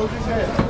Pozisyonu.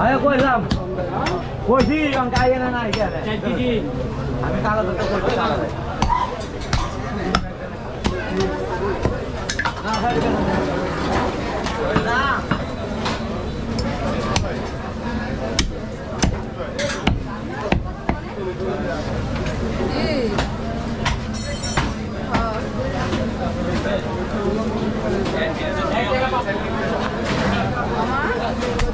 আরে কইলাম কইছি অঙ্কা আইয়ে না না আইয়া আমি কালো ধরতে কইছি কালো না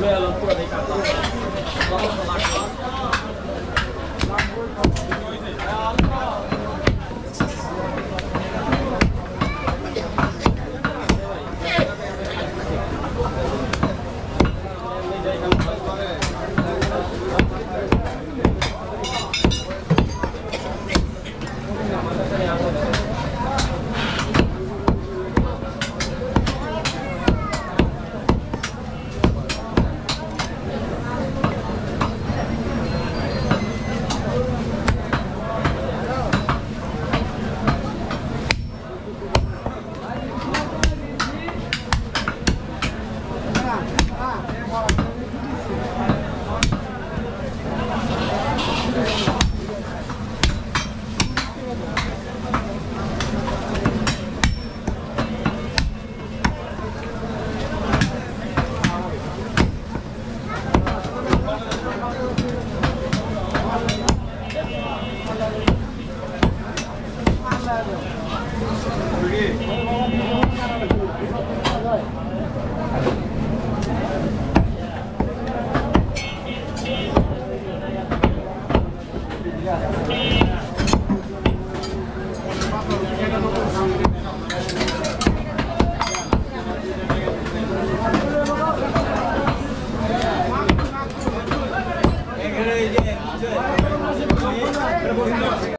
Melo, por aí, cara. Vamos falar. 그게